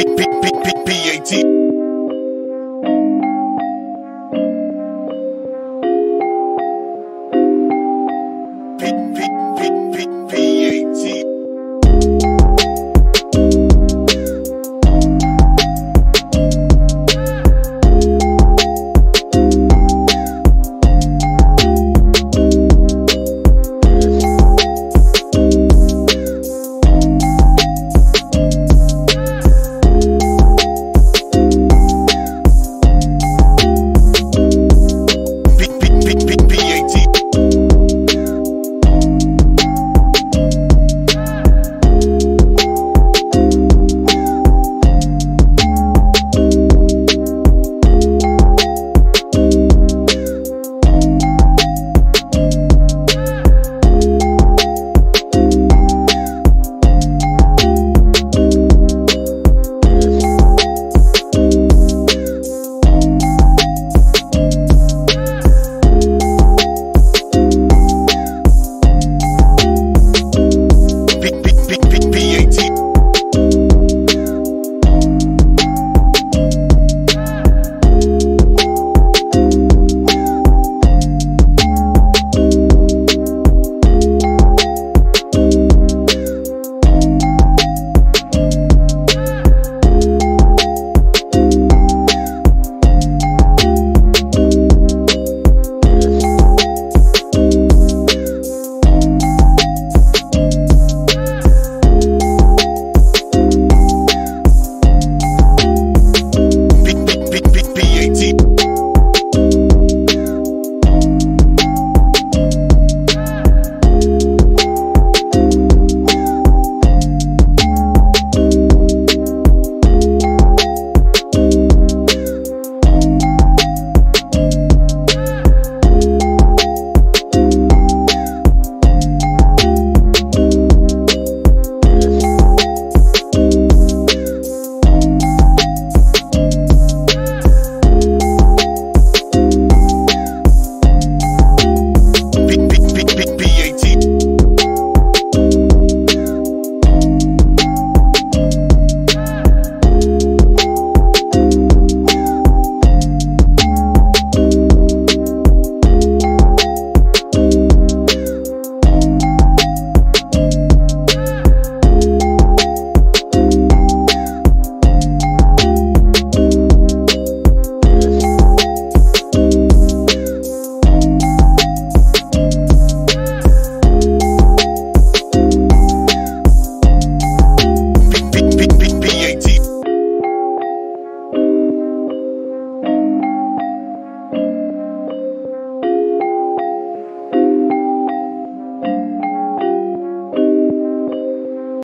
P P P P P A T.